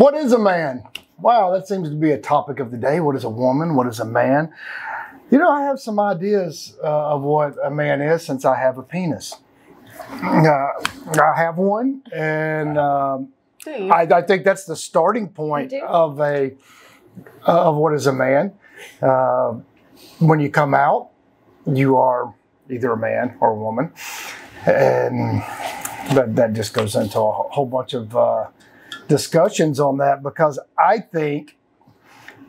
What is a man? Wow, that seems to be a topic of the day. What is a woman? What is a man? You know, I have some ideas uh, of what a man is since I have a penis. Uh, I have one, and um, I, I, think that's the starting point of a of what is a man. Uh, when you come out, you are either a man or a woman, and that that just goes into a whole bunch of uh, discussions on that because I think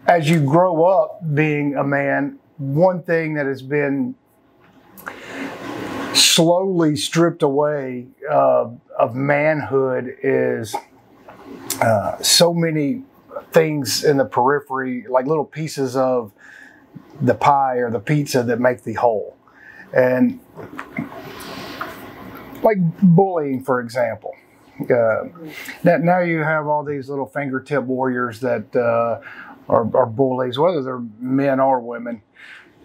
as you grow up being a man, one thing that has been slowly stripped away uh, of manhood is uh, so many things in the periphery, like little pieces of the pie or the pizza that make the whole. And like bullying, for example. Uh, that now you have all these little fingertip warriors that uh, are, are, bullies, whether they're men or women.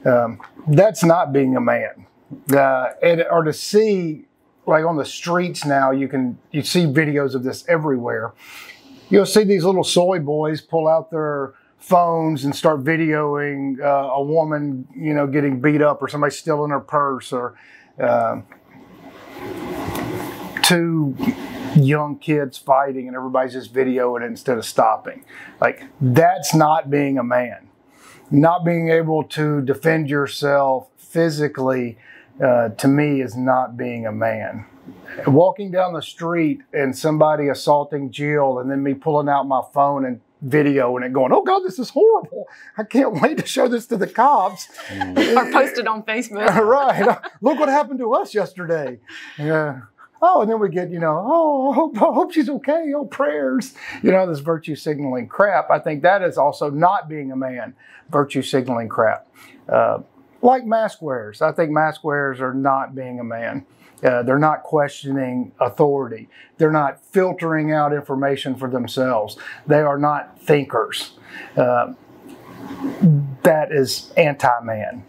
Um, that's not being a man. Uh, and, or to see, like on the streets now, you can you see videos of this everywhere. You'll see these little soy boys pull out their phones and start videoing uh, a woman, you know, getting beat up or somebody stealing her purse or uh, two young kids fighting and everybody's just videoing it instead of stopping. Like, that's not being a man. Not being able to defend yourself physically, uh, to me, is not being a man. Walking down the street and somebody assaulting Jill, and then me pulling out my phone and video and it going, oh God, this is horrible. I can't wait to show this to the cops. or post it on Facebook. right. Look what happened to us yesterday. Yeah. Oh, and then we get, you know, oh, I hope, I hope she's okay. Oh, prayers. You know, this virtue signaling crap. I think that is also not being a man, virtue signaling crap. Uh, like mask wearers. I think mask wearers are not being a man. Uh, they're not questioning authority. They're not filtering out information for themselves. They are not thinkers. Uh, that is anti man.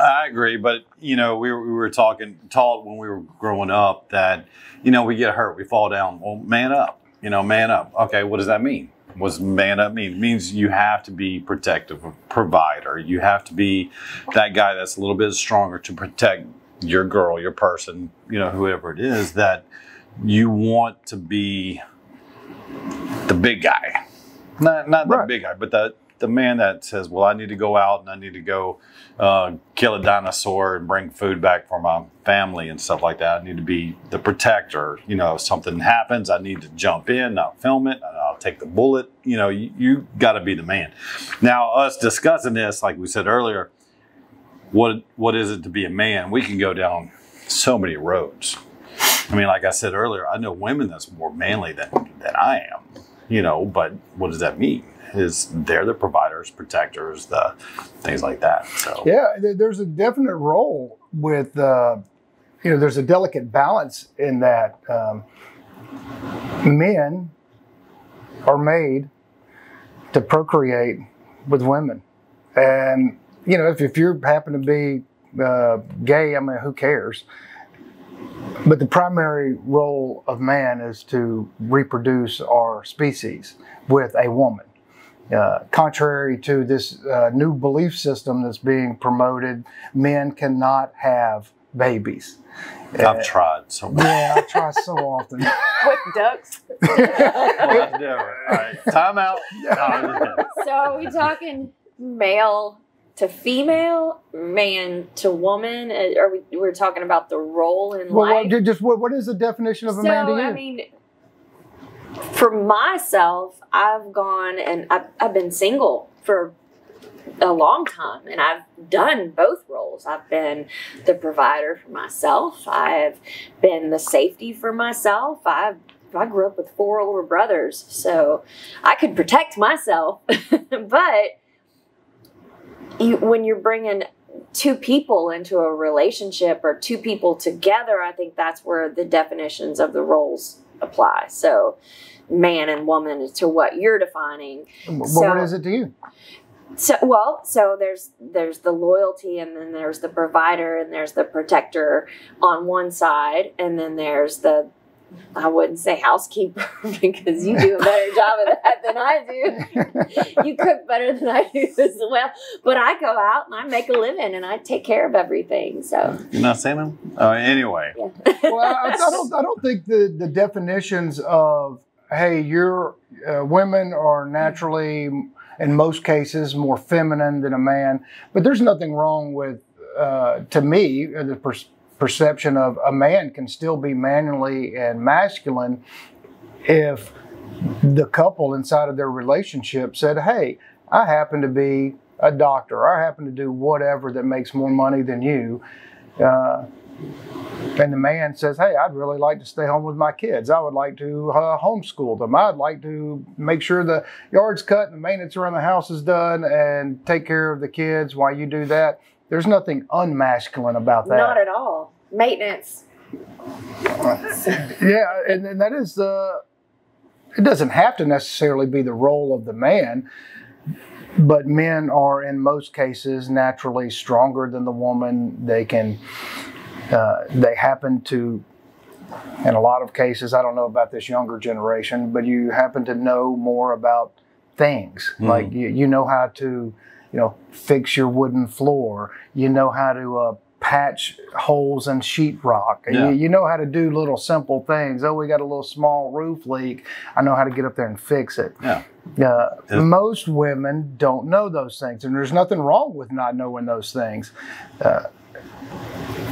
I agree, but you know, we were, we were talking taught when we were growing up that you know we get hurt, we fall down. Well, man up. You know, man up. Okay, what does that mean? What's man up mean? It means you have to be protective, provider. You have to be that guy that's a little bit stronger to protect your girl, your person, you know, whoever it is. That you want to be the big guy, not not right. the big guy, but the the man that says, "Well, I need to go out and I need to go uh, kill a dinosaur and bring food back for my family and stuff like that. I need to be the protector. You know, if something happens, I need to jump in, I'll film it, I'll take the bullet. You know, you, you got to be the man. Now, us discussing this, like we said earlier, what what is it to be a man? We can go down so many roads. I mean, like I said earlier, I know women that's more manly than than I am. You know, but what does that mean? is they're the providers, protectors, the things like that. So yeah, there's a definite role with uh, you know there's a delicate balance in that um, men are made to procreate with women, and you know if, if you happen to be uh, gay, I mean who cares? But the primary role of man is to reproduce our species with a woman. Uh, contrary to this uh, new belief system that's being promoted, men cannot have babies. I've uh, tried so much. Yeah, I've tried so often. With ducks. well, right. Time out. so are we talking male to female, man to woman? Uh, are we we're talking about the role in well, life? Well, just what, what is the definition of so, a man to you? I mean, for myself, I've gone and I've, I've been single for a long time and I've done both roles. I've been the provider for myself. I've been the safety for myself. I've I grew up with four older brothers, so I could protect myself. but you, when you're bringing two people into a relationship or two people together, I think that's where the definitions of the roles apply. So, man and woman is to what you're defining. Well, so, what is it to you? So well, so there's there's the loyalty and then there's the provider and there's the protector on one side and then there's the I wouldn't say housekeeper because you do a better job of that than I do. you cook better than I do as well. But I go out and I make a living and I take care of everything. So You're not saying them? Oh, anyway. yeah. well, I, I don't. I don't think the the definitions of hey, you're uh, women are naturally, in most cases, more feminine than a man. But there's nothing wrong with, uh, to me, uh, the per- perception of a man can still be manly and masculine if the couple inside of their relationship said, hey, I happen to be a doctor. I happen to do whatever that makes more money than you. Uh, and the man says, Hey, I'd really like to stay home with my kids. I would like to uh, homeschool them. I'd like to make sure the yard's cut and the maintenance around the house is done and take care of the kids while you do that. There's nothing unmasculine about that. Not at all. Maintenance. yeah, and, and that is the. It doesn't have to necessarily be the role of the man, but men are in most cases naturally stronger than the woman. They can. Uh, they happen to. In a lot of cases, I don't know about this younger generation, but you happen to know more about things. Mhm. Like you, you know how to, you know, fix your wooden floor. You know how to uh, patch holes in sheetrock. Yeah. You, you know how to do little simple things. Oh, we got a little small roof leak. I know how to get up there and fix it. Yeah. Uh, Yeah. most women don't know those things, and there's nothing wrong with not knowing those things. Uh,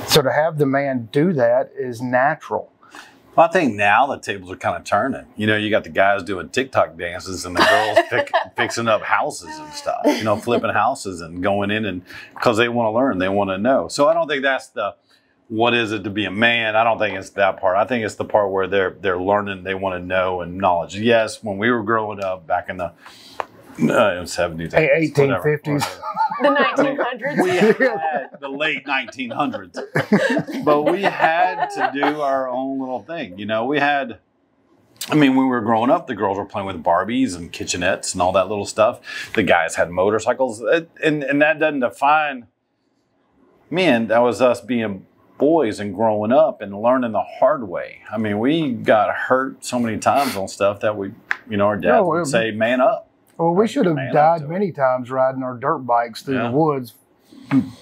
so to have the man do that is natural. Well, I think now the tables are kind of turning. You know, you got the guys doing TikTok dances and the girls pick, fixing up houses and stuff. You know, flipping houses and going in and because they want to learn, they want to know. So I don't think that's the what is it to be a man. I don't think it's that part. I think it's the part where they're they're learning, they want to know and knowledge. Yes, when we were growing up back in the uh, 70s, Hey, 80s, whatever, 1850s. whatever The 1900s. we had the late 1900s, but we had to do our own little thing. You know, we had. I mean, when we were growing up, the girls were playing with Barbies and kitchenettes and all that little stuff. The guys had motorcycles, and and that doesn't define men. That was us being boys and growing up and learning the hard way. I mean, we got hurt so many times on stuff that we, you know, our dad No, would say, "Man up." Well, we should have died to it. many times riding our dirt bikes through Yeah. the woods,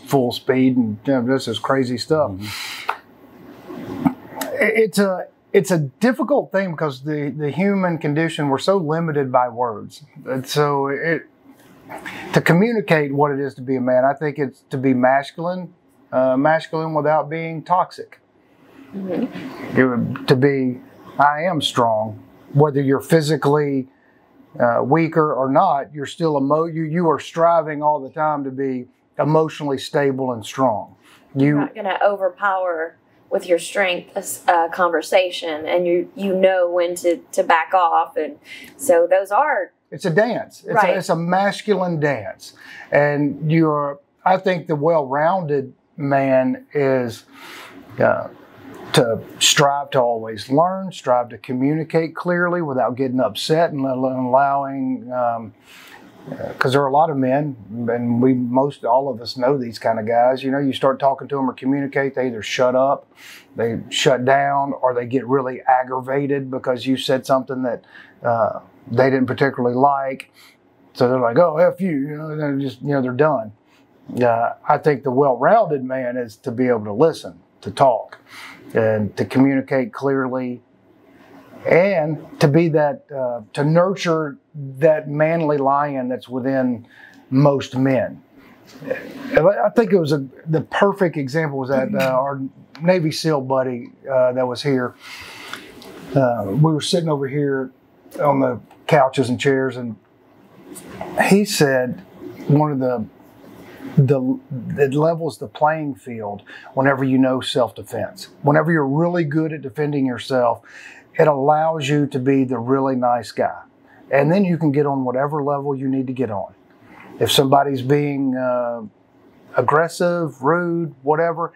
full speed, and you know, this is crazy stuff. It- It's a it's a difficult thing because the the human condition we're so limited by words, and so it to communicate what it is to be a man. I think it's to be masculine, uh, masculine without being toxic. You- to be, I am strong, whether you're physically uh, weaker or not, you're still emo- you, you are striving all the time to be emotionally stable and strong. You're not going to overpower with your strength a a conversation, and you you know when to to back off, and so those are it's a dance. It's, Right. a, it's a masculine dance, and you're. I think the well-rounded man is uh, to strive to always learn, strive to communicate clearly without getting upset and al- allowing. Um, because there are a lot of men, and we most all of us know these kind of guys. You know, you start talking to them or communicate, they either shut up, they shut down, or they get really aggravated because you said something that uh, they didn't particularly like. So they're like, "Oh, f you," you know, they're just you know they're done. Uh, I think the well-rounded man is to be able to listen, to talk, and to communicate clearly, and to be that uh, to nurture that manly lion that's within most men. I think it was a, the perfect example was that uh, our Navy SEAL buddy uh, that was here. Uh, we were sitting over here on the couches and chairs, and he said one of the the it levels the playing field whenever you know self defense. Whenever you're really good at defending yourself, it allows you to be the really nice guy, and then you can get on whatever level you need to get on. If somebody's being uh, aggressive, rude, whatever,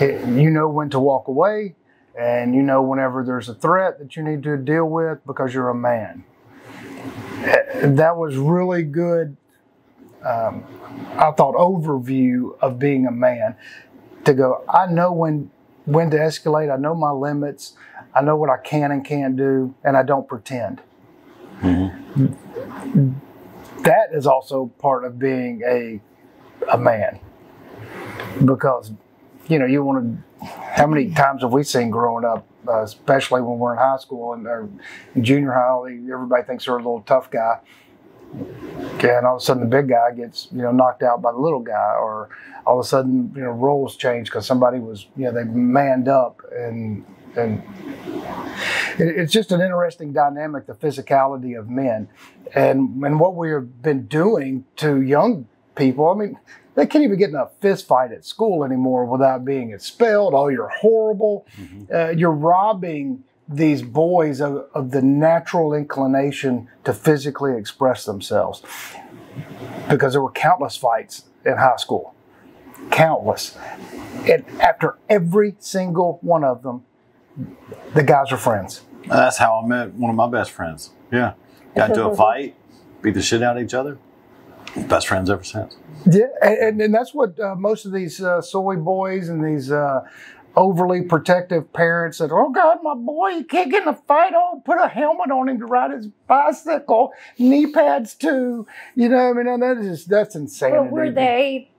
it- you know when to walk away, and you know whenever there's a threat that you need to deal with because you're a man. That was really good. Um, I thought overview of being a man to go. I know when when to escalate. I know my limits. I know what I can and can't do, and I don't pretend. That is also part of being a a man, because you know you want to. How many times have we seen growing up, uh, especially when we're in high school and or junior high? Everybody thinks they're a little tough guy. Okay, and all of a sudden the big guy gets you know knocked out by the little guy, or all of a sudden you know roles change because somebody was you know they manned up and and it, it's just an interesting dynamic the physicality of men and and what we have been doing to young people. I mean. They can't even get in a fist fight at school anymore without being expelled. Oh, you're horrible. Uh, you're robbing these boys of, of the natural inclination to physically express themselves because there were countless fights in high school countless and after every single one of them the guys are friends That's how I met one of my best friends. Yeah. Got into a fight, beat the shit out of each other. Best friends ever since. yeah and, and, and that's what uh, most of these uh, soy boys and these uh, overly protective parents said oh god my boy you can't get in a fight oh put a helmet on him to ride his bicycle knee pads too you know i mean and that is that's insane. But were they?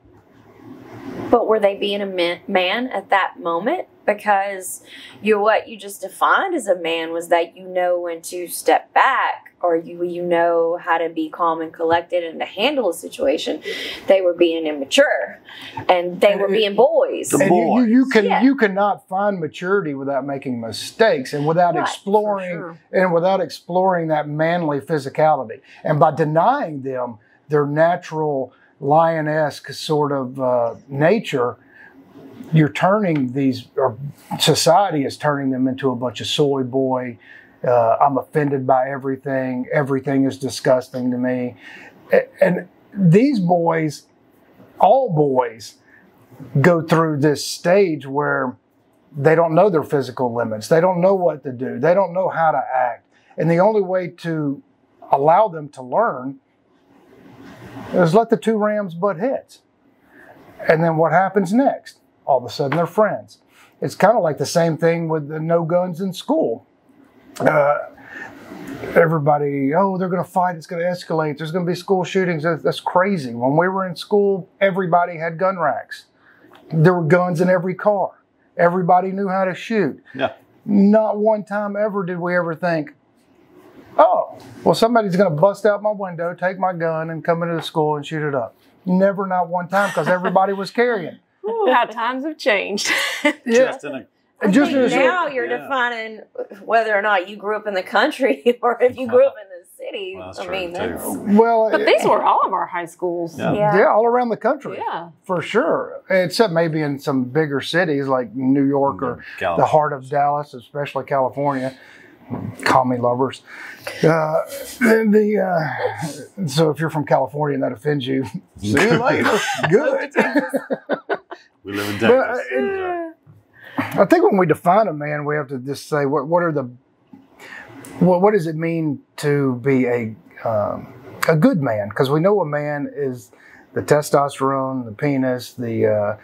But were they being a man, man at that moment? Because you what you just defined as a man was that you know when to step back, or you you know how to be calm and collected and to handle a situation. They were being immature, and they were being boys. The and you, you, you can Yeah. you cannot find maturity without making mistakes and without Right, exploring sure. and without exploring that manly physicality and by denying them their natural lion-esque sort of uh, nature you're turning these or society is turning them into a bunch of soy boy uh, i'm offended by everything everything is disgusting to me and these boys all boys go through this stage where they don't know their physical limits. They don't know what to do. They don't know how to act. And the only way to allow them to learn is let the two rams butt heads. And then what happens next? All of a sudden they're friends. It's kind of like the same thing with the no guns in school. Uh, everybody, oh, they're going to fight. It's going to escalate. There's going to be school shootings. That's, crazy. When we were in school, everybody had gun racks. There were guns in every car. Everybody knew how to shoot. Yeah. Not one time ever did we ever think, oh, well, somebody's going to bust out my window, take my gun, and come into the school and shoot it up. Never, not one time, because everybody was carrying. Ooh, how times have changed. Yeah. Just in a I Just think a- now you're Yeah. defining whether or not you grew up in the country or if you grew up in the city. Well, that's I mean, that's Well, but these were all of our high schools. Yeah. yeah. yeah, all around the country. Yeah. For sure. Except maybe in some bigger cities like New York or Cal- the heart of Dallas, especially California. Commie lovers. Uh, and the uh, so if you're from California and that offends you, see you later. Good. We live in But, Texas. uh, I think when we define a man, we have to just say what what are the what what does it mean to be a um, a good man? Because we know a man is the testosterone, the penis, the uh,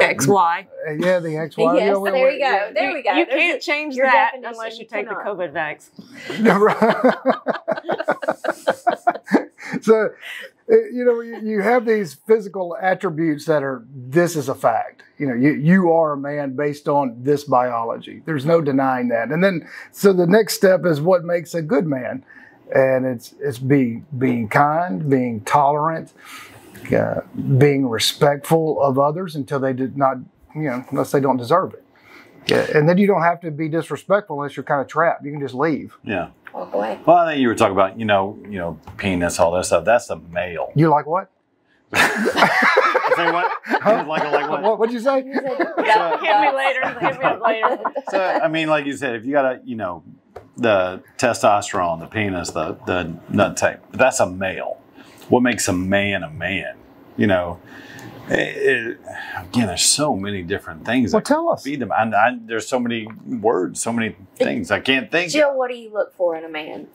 XY. uh, yeah, the X Y. Yes, there you go. There we go. You There's can't a- change that unless you you take the. COVID vaccine. so uh, you know you, you have these physical attributes that are this is a fact you know you, you are a man based on this biology there's no denying that and then so the next step is what makes a good man and it's it's being being kind being tolerant uh, being respectful of others until they did not you know unless they don't deserve it yeah, and then you don't have to be disrespectful unless you're kind of trapped you can just leave yeah. Walk away. Well, I think you were talking about, you know, you know, penis, all that stuff. That's the male. you like what Say what? like, like what? what what'd you say Hit me later. Hit me later. So, I mean, like you said, if you got a, you know, the testosterone, the penis, the the nut tape, that's a male. What makes a man a man? You know, it, it- again, there's so many different things. Well, tell us. Feed them. And I, there's so many words, so many things I can't think. Jill, what do you look for in a man?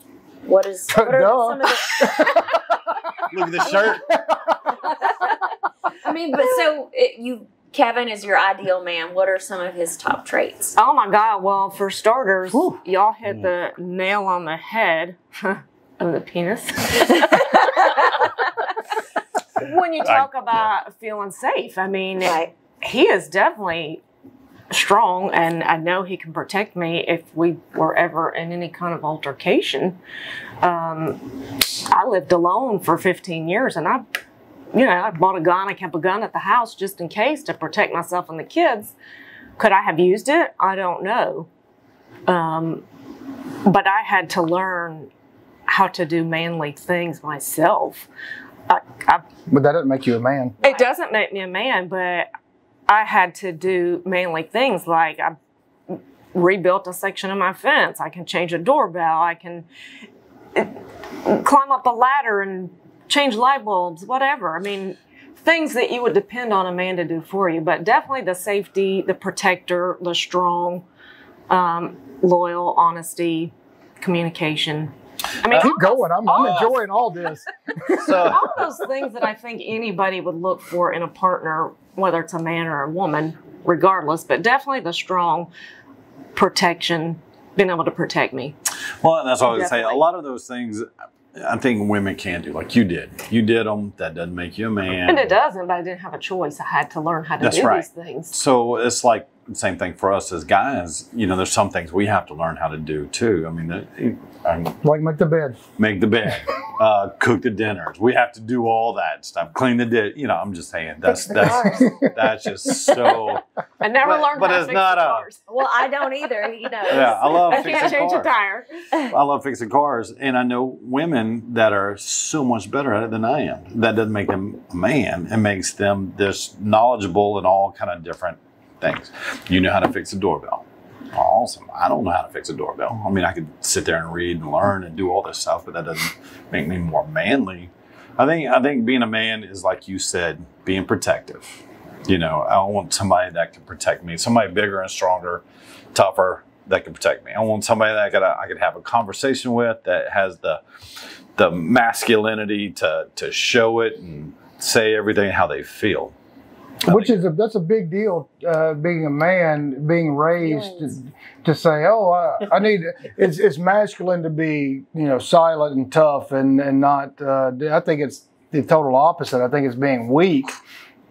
What is what are some of the Look at the shirt. I mean, but so it, you Kevin is your ideal man, what are some of his top traits? Oh my God. Well, for starters, Whew. y'all hit the nail on the head of the penis. when you talk about feeling safe, I mean, Right. he is definitely strong, and I know he can protect me if we were ever in any kind of altercation. Um, I lived alone for 15 years, and I, you know, I bought a gun. I kept a gun at the house just in case to protect myself and the kids. Could I have used it? I don't know. Um, but I had to learn how to do manly things myself. I, I But that doesn't make you a man. it doesn't make me a man, but I had to do manly things like I rebuilt a section of my fence. I can change a doorbell. I can uh, climb up a ladder and change light bulbs, whatever. I mean, things that you would depend on a man to do for you, but definitely the safety, the protector, the strong, um, loyal, honesty, communication. I mean, Keep all going. I'm, I'm enjoying all this. So all those things that I think anybody would look for in a partner, whether it's a man or a woman, regardless, but definitely the strong protection, being able to protect me. Well, that's what I would say. A lot of those things, I think women can do. Like you did, you did them. That doesn't make you a man. And it doesn't, but I didn't have a choice. I had to learn how to That's do right. these things. So it's like same thing for us as guys. You know, there's some things we have to learn how to do too. I mean, the- I Like make the bed. make the bed, uh, cook the dinners. We have to do all that stuff. Clean the dish. You know, I'm just saying that's that's that's just so. I never But- learned but how it's fix not the a- Well, I don't either. He knows. Yeah, I love I fixing can't change cars. a tire. I love fixing cars, and I know women that are so much better at it than I am. That doesn't make them a man. It makes them this knowledgeable in all kind of different things. You know how to fix a doorbell. Awesome. I don't know how to fix a doorbell. I mean, I could sit there and read and learn and do all this stuff, but that doesn't make me more manly. I think I think being a man is like you said, being protective. You know, I want somebody that can protect me, somebody bigger and stronger, tougher that can protect me. I want somebody that I could, I could have a conversation with that has the the masculinity to to show it and say everything how they feel. I Which think- is a that's a big deal. Uh, being a man, being raised to, to say, "Oh, I, I need." It's it's masculine to be you know silent and tough and and not. Uh, I think it's the total opposite. I think it's being weak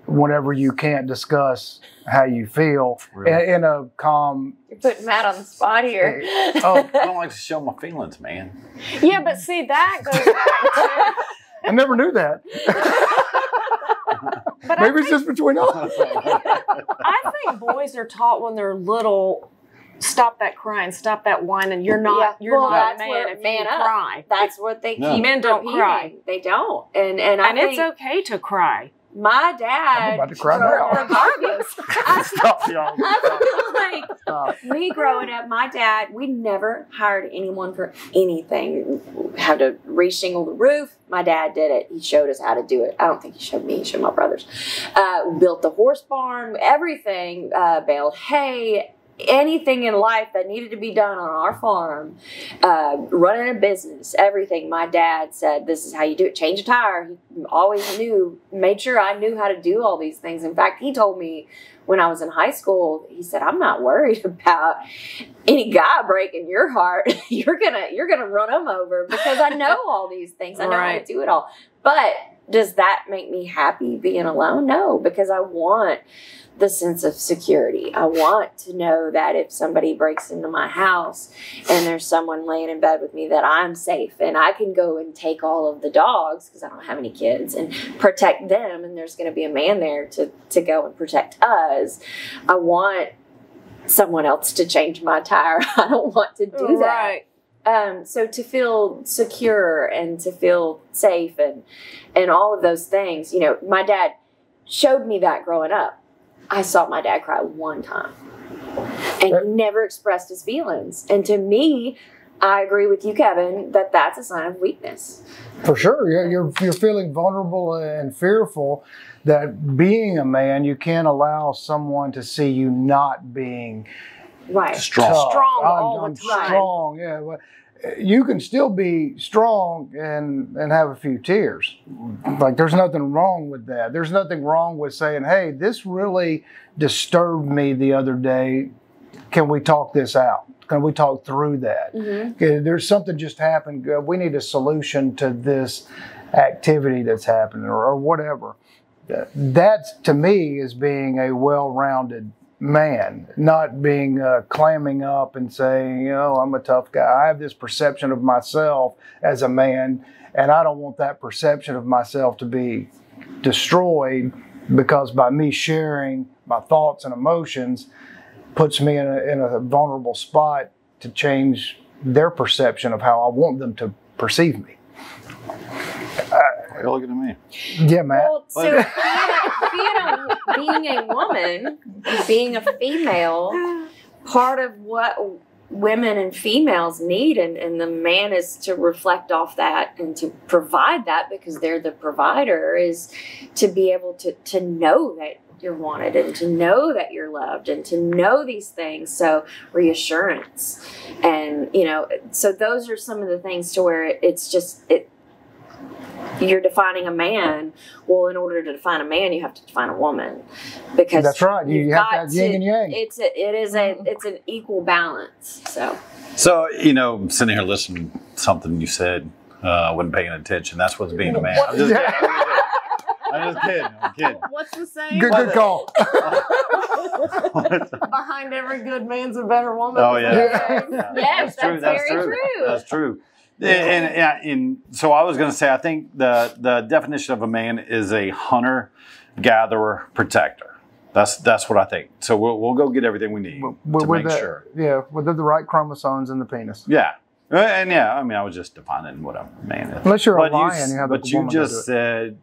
whenever you can't discuss how you feel Really? in, in a calm. You're putting Matt on the spot here. Oh, I don't like to show my feelings, man. Yeah, but see, that goes back I never knew that. to. But I Maybe it's just between us. I think boys are taught when they're little, stop that crying, stop that whining. You're not, Yeah, you're well, not a man where if man you up. cry. That's what they No. keep Men don't repeating. cry. They don't. And and I and think it's okay to cry. My dad I'm about to cry now. regardless. I Stop, y'all. I feel like Stop. me growing up, my dad, we never hired anyone for anything. Had to reshingle the roof. My dad did it. He showed us how to do it. I don't think he showed me. He showed my brothers. Uh, built the horse barn. Everything. Uh, baled hay. Anything in life that needed to be done on our farm, uh, running a business, everything. My dad said, "This is how you do it. Change a tire." He always knew, made sure I knew how to do all these things. In fact, he told me when I was in high school, he said, "I'm not worried about any guy breaking your heart. you're gonna you're gonna run him over because I know all these things. I know how to do it all." But does that make me happy being alone? No, because I want the sense of security. I want to know that if somebody breaks into my house and there's someone laying in bed with me, that I'm safe and I can go and take all of the dogs because I don't have any kids and protect them. And there's going to be a man there to, to go and protect us. I want someone else to change my tire. I don't want to do that Right. Um, so to feel secure and to feel safe and and all of those things you know my dad showed me that growing up. I saw my dad cry one time and he never expressed his feelings. And to me i agree with you kevin that that's a sign of weakness. For sure, you're, you're you're feeling vulnerable and fearful that being a man, you can't allow someone to see you not being right Strong. tough. Strong I'm, all the I'm time. Strong, yeah. Well, you can still be strong and and have a few tears. Like there's nothing wrong with that. There's nothing wrong with saying, "Hey, this really disturbed me the other day. Can we talk this out? Can we talk through that? Mhm. There's something just happened. Uh, We need a solution to this activity that's happening or, or whatever." That to me is being a well-rounded man, not being uh, clamming up and saying, know, I'm a tough guy. I have this perception of myself as a man, and I don't want that perception of myself to be destroyed because by me sharing my thoughts and emotions puts me in a, in a vulnerable spot to change their perception of how I want them to perceive me. You're looking at me. Yeah, Matt. Well, so being a, being, a, being a woman, being a female, part of what women and females need, and, and the man is to reflect off that and to provide that because they're the provider, is to be able to, to know that you're wanted and to know that you're loved and to know these things. So, reassurance. And, you know, so those are some of the things to where it, it's just, it, you're defining a man. Well, in order to define a man, you have to define a woman, because That's right. You you've have to have yin and yang. It's a, it is a it's an equal balance. So So, you know, sitting here listening to something you said, uh, wasn't paying attention. That's what's being a man. I'm just kidding. I'm just kidding. I'm kidding. What's the saying? Good, good call. Behind every good man's a better woman. Oh, yeah. Yeah. Yes, that's very true. That's true. And, and, yeah, and so I was going to say, I think the the definition of a man is a hunter, gatherer, protector. That's that's what I think. So we'll, we'll go get everything we need to make the- sure. Yeah, with the right chromosomes in the penis. Yeah, Uh, and yeah, I mean, I was just defining what a man is. Unless you're a But you, lion, you have the but you woman to do just said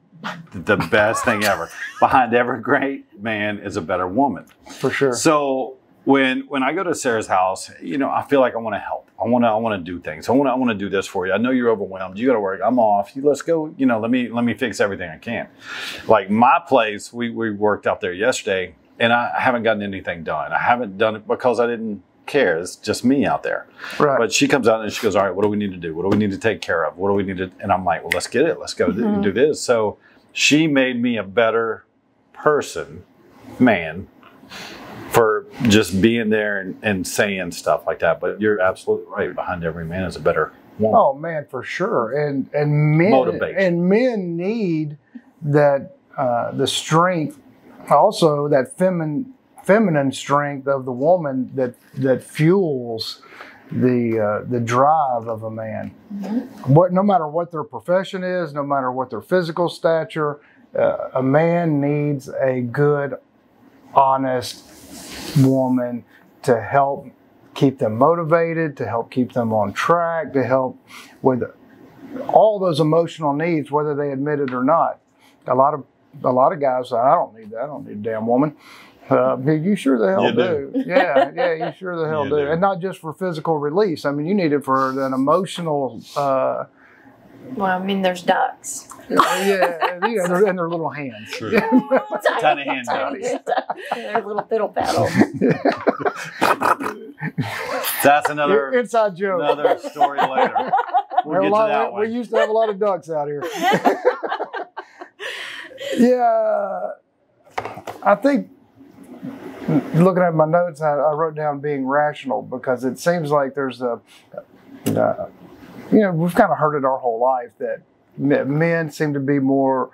the best thing ever. Behind every great man is a better woman. For sure. So when when I go to Sarah's house, you know, I feel like I want to help. I want to I want to do things. I want to I want to do this for you. I know you're overwhelmed. You got to work. I'm off. You let's go. You know, let me let me fix everything I can. Like my place, we we worked out there yesterday, and I haven't gotten anything done. I haven't done it because I didn't care. It's just me out there. Right. But she comes out and she goes, "All right, what do we need to do? What do we need to take care of? What do we need to?" And I'm like, "Well, let's get it. Let's go Mm-hmm. do this." So she made me a better person, man, for just being there and, and saying stuff like that. But you're absolutely right. Behind every man is a better woman. Oh man, for sure. And and men Motivation. and men need that uh, the strength, also that feminine feminine strength of the woman that that fuels the uh, the drive of a man. What no matter what their profession is, no matter what their physical stature, uh, a man needs a good, honest woman to help keep them motivated, to help keep them on track, to help with all those emotional needs, whether they admit it or not. A lot of a lot of guys say, "I don't need that. I don't need a damn woman." Uh, you sure the hell do. do. Yeah, yeah, you sure the hell do. do. And not just for physical release. I mean, you need it for an emotional. Uh, well, I mean, there's ducks. yeah, yeah, and their, and their little hands. True. Tiny hand Tiny- Their little fiddle paddle. That's another Inside joke. another story later. We We'll have a to lot- that we, one. we used to have a lot of ducks out here. yeah, I think looking at my notes, I, I wrote down being rational because it seems like there's a, uh, you know, we've kind of heard it our whole life that men seem to be more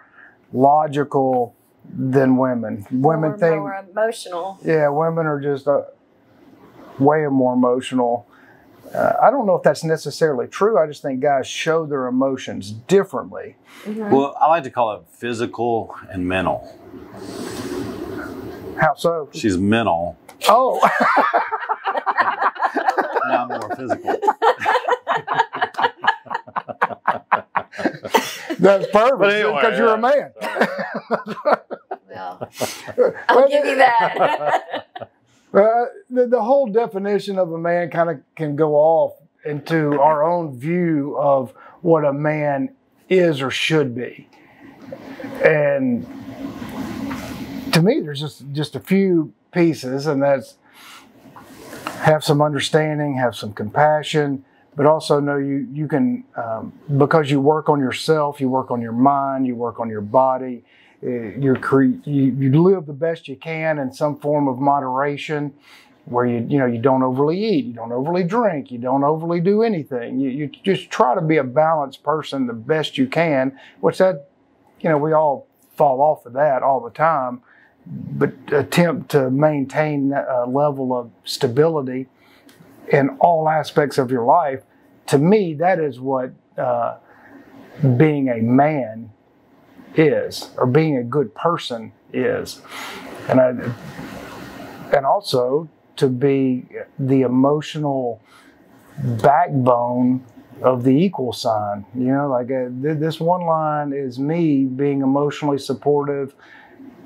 logical than women. Women more, think, more emotional. yeah, women are just uh, way more emotional. Uh, I don't know if that's necessarily true. I just think guys show their emotions differently. Well, I like to call it physical and mental. How so? She's mental, Oh, not more physical. that's perfect But anyway, because you're a man. Well, I'll give you that. Uh, the, the whole definition of a man kind of can go off into our own view of what a man is or should be. And to me, there's just, just a few pieces, and that's have some understanding, have some compassion, but also know you you can um, because you work on yourself, you work on your mind, you work on your body. uh, You're cre- you, you live the best you can in some form of moderation, where you you know you don't overly eat, you don't overly drink, you don't overly do anything. You you just try to be a balanced person the best you can, which that you know we all fall off of that all the time, but attempt to maintain a level of stability in all aspects of your life. To me, that is what uh, being a man is, or being a good person is, and I, and also to be the emotional backbone of the equal sign. You know, like uh, th- this one line is me being emotionally supportive,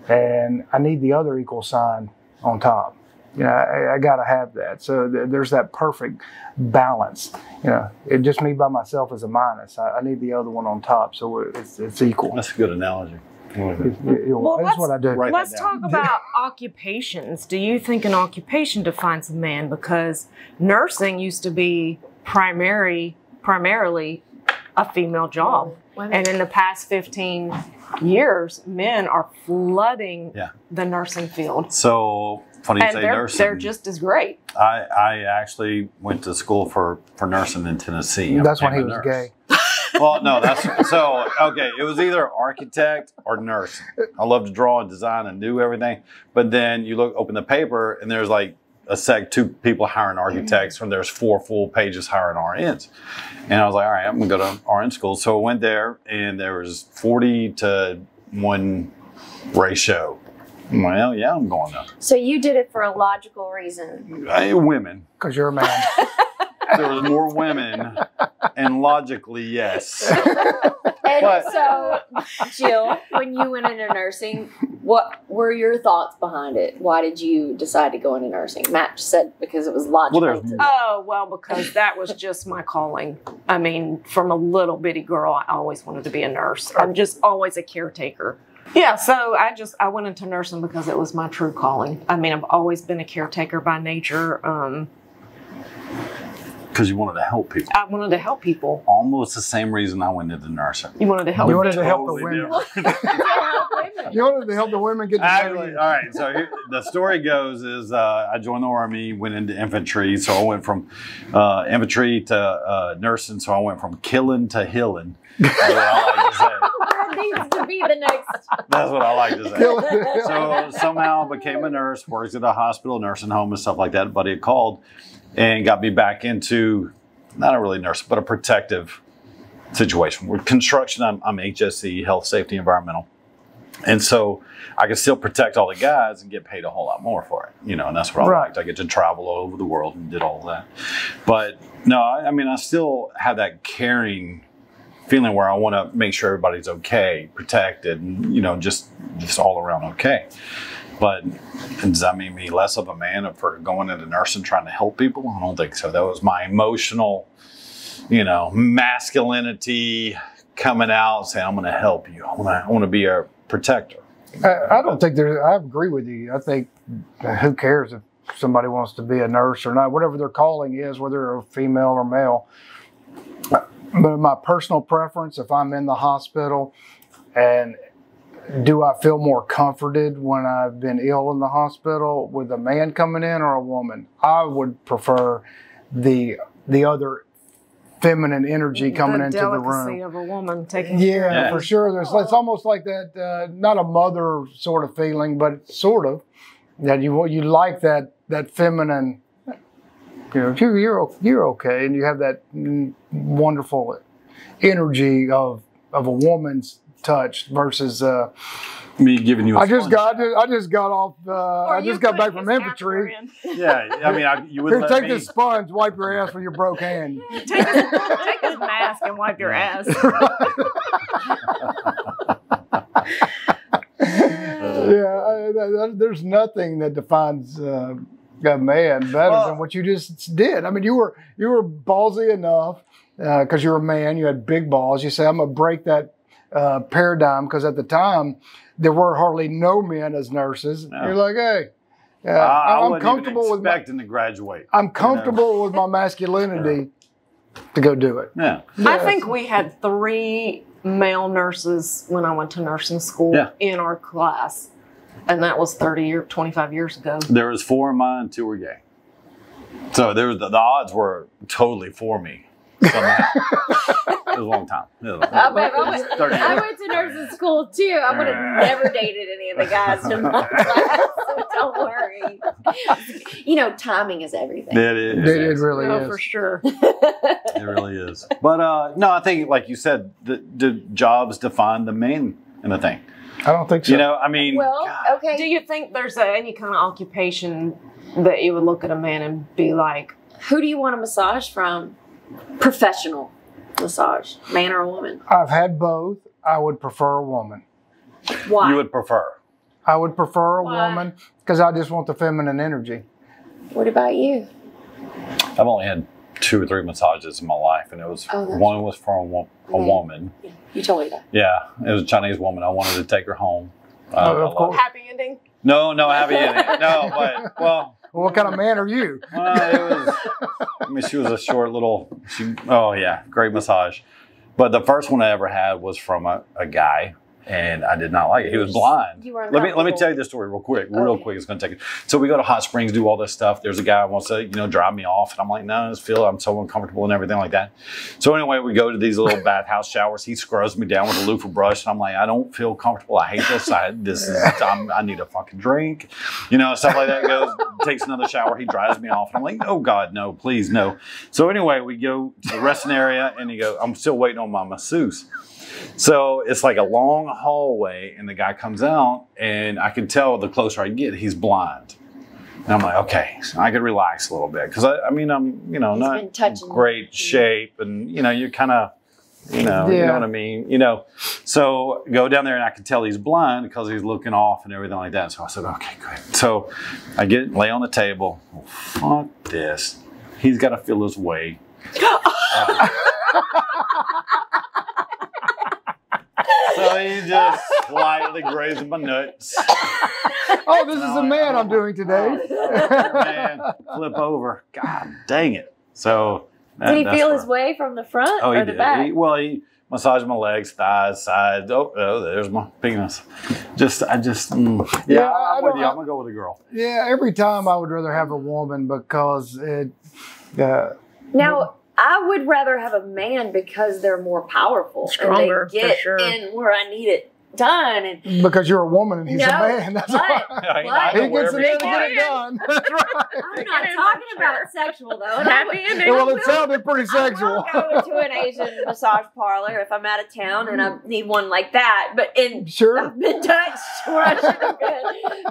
and I need the other equal sign on top. You know, I, I got to have that. So th- there's that perfect balance. You know, it just me by myself is a minus. I, I need the other one on top, so it's, it's equal. That's a good analogy. It- it- Well, that's what I do. Let's talk about occupations. Do you think an occupation defines a man? Because nursing used to be primary, primarily a female job, and in the past fifteen years, men are flooding Yeah. the nursing field, So funny you and say they're nursing. they're just as great. I, I actually went to school for, for nursing in Tennessee. That's when he was nurse. gay. Well, no, that's so okay. It was either architect or nurse. I love to draw and design and do everything. But then you look, open the paper, and there's like a sec two people hiring architects, and there's four full pages hiring RNs. And I was like, all right, I'm gonna go to RN school. So I went there, and there was 40 to one ratio. Well, yeah, I'm going there. So you did it for a logical reason. I, women. Because you're a man. There was more women, and logically, yes. And But- so, Jill, when you went into nursing, what were your thoughts behind it? Why did you decide to go into nursing? Matt said because it was logical. Well, there's to- more. Oh well, because that was just my calling. I mean, from a little bitty girl, I always wanted to be a nurse. I'm just always a caretaker. Yeah, so I just I went into nursing because it was my true calling. I mean, I've always been a caretaker by nature. Um, Because you wanted to help people. I wanted to help people. Almost the same reason I went into nursing. You wanted to help. You wanted to help the Totally women. You wanted to help the women get to Actually, know all right. So here, the story goes is uh, I joined the army, went into infantry. So I went from uh, infantry to uh, nursing. So I went from killing to healing. That's what I like to say. that needs to be the next. That's what I like to say. so somehow became a nurse, worked at a hospital, nursing home, and stuff like that. But had called and got me back into not a really nurse, but a protective situation. With construction, I'm, I'm HSE, health, safety, environmental. And so I can still protect all the guys and get paid a whole lot more for it, you know, and that's what I Right. liked. I get to travel all over the world and did all that. But no, I, I mean, I still have that caring feeling where I want to make sure everybody's okay, protected, and, you know, just, just all around okay. But does that make me less of a man for going into nursing trying to help people? I don't think so. That was my emotional, you know, masculinity coming out saying, I'm going to help you. I want to, be a protector. I, I don't think there. I agree with you. I think who cares if somebody wants to be a nurse or not, whatever their calling is, whether a female or male. But my personal preference, if I'm in the hospital, and do I feel more comforted when I've been ill in the hospital with a man coming in or a woman? I would prefer the the other feminine energy coming the into the delicacy room. of a woman taking. Yeah, Yeah. for sure. There's it's almost like that, uh, not a mother sort of feeling, but sort of that you you like that that feminine. You know, you're you're you're okay, and you have that mm, wonderful energy of of a woman's touch versus. Uh, Me giving you a I just sponge. got I just got off. Uh, I just got back from infantry. Yeah, I mean, I, you would Here, take me. this sponge, wipe your ass with your broke hand. Take this, take his mask and wipe your ass. yeah, I, I- there's nothing that defines uh, a man better Well- than what you just did. I mean, you were you were ballsy enough because you're a man. You had big balls. You say, "I'm gonna break that uh, paradigm," because at the time there were hardly no men as nurses. No. You're like, "Hey, uh, I, I I'm wasn't comfortable even with my, expecting to graduate. I'm comfortable with my masculinity." to go do it. Yeah. I think we had three male nurses when I went to nursing school Yeah. in our class. And that was 30 or 25 years ago. There was four of mine, two were gay. So there was the, the odds were totally for me. Somehow. it was a long time. A long I, went, I, went, I went to nursing school too. I would have never dated any of the guys in my class. So don't worry. You know, timing is everything. It is. It, it really No, is. Oh, for sure. It really is. But uh, no, I think, like you said, the, the jobs define the man in the thing. I don't think so. You know, I mean, well, God, okay. Do you think there's a, any kind of occupation that you would look at a man and be like, Who do you want a massage from? Professional massage, man or a woman? I've had both. I would prefer a woman. Why? you would prefer. I would prefer a Why? woman because I just want the feminine energy. what about you? I've only had two or three massages in my life, and it was Oh, that's- one was from a, wo- a Okay. woman. Yeah, you told me that. Yeah, it was a Chinese woman. I wanted to take her home. Uh, Oh, of course. happy ending? No, no, happy ending. No, but well, Well, what kind of man are you? was. I mean, she was a short little. She. Oh yeah, great massage. But the first one I ever had was from a, a guy, and I did not like it. He was blind. You were Let me let me tell you this story real quick, real Okay. quick. It's going to take it. So we go to Hot Springs, do all this stuff. There's a guy who wants to, you know, drive me off, and I'm like, no, I feel I'm so uncomfortable and everything like that. So anyway, we go to these little bathhouse showers. He scrubs me down with a loofah brush, and I'm like, I don't feel comfortable. I hate this. I this is I'm, I need a fucking drink, you know, stuff like that. Goes takes another shower. He drives me off, and I'm like, oh God, no, please no. So anyway, we go to the resting area, and he goes, I'm still waiting on my masseuse. So it's like a long hallway, and the guy comes out, and I can tell the closer I get, he's blind. And I'm like, okay, so I could relax a little bit because I, I mean, I'm you know He's not been touching great shape, and you know, you're kind of, you know, you know what I mean, you know. So go down there, and I can tell he's blind because he's looking off and everything like that. So I said, okay, good. So I get lay on the table. Well, fuck this. He's got to feel his way. So uh, he just slightly grazed my nuts. Oh, this is a man I'm doing today. Man, flip over. God dang it. So that- Did he feel where- his way from the front Oh, or he the did. back? He- well, he massaged my legs, thighs, sides. Oh, oh there's my penis. Just, I just, mm. yeah, Yeah, I I'm with you. I'm gonna go with a girl. Yeah, every time I would rather have a woman because it. Uh, Now, I would rather have a man because they're more powerful Stronger, and they get sure. in where I need it done. And because you're a woman and he's No, a man. That's but- why. I What? know He gets wherever it to get it done. That's right. I'm not talking about sexual though. Happy ending? well, it sounded pretty sexual. I sexual. will go to an Asian massage parlor if I'm out of town and I mm. need one like that. But in Sure. I've been touched where I should have been.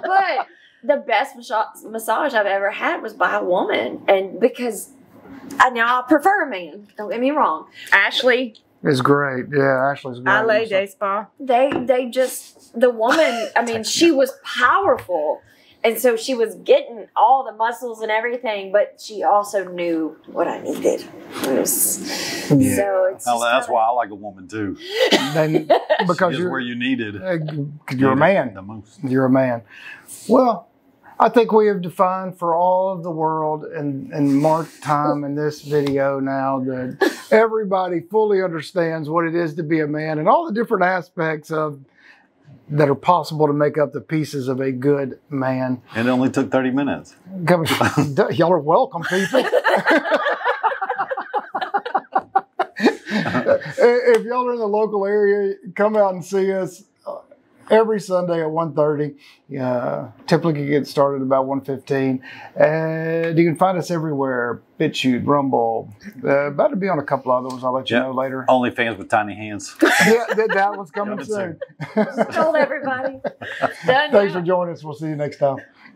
But the best massage I've ever had was by a woman, and because I now I prefer a man. Don't get me wrong. Ashley, It's great. Yeah, Ashley's great. I lay day spa. They they just the woman. I mean, she was powerful. And so she was getting all the muscles and everything, but she also knew what I needed. It was- Yeah. So it's Well, that's kinda- why I like a woman too. Then, because She is you're, where you needed. uh, you're a man. the most. You're a man. Well, I think we have defined for all of the world and, and marked time in this video now that everybody fully understands what it is to be a man and all the different aspects of that are possible to make up the pieces of a good man. It only took 30 minutes. Come- Y'all are welcome, people. if y'all are in the local area, come out and see us every Sunday at 1.30. Uh, typically get started about 1.15. And you can find us everywhere. BitChute, Rumble. Uh, about to be on a couple others. I'll let you Yep. know later. Only fans with tiny hands. yeah, that, that one's coming Coming soon. soon. told everybody. Done Thanks now. for joining us. We'll see you next time.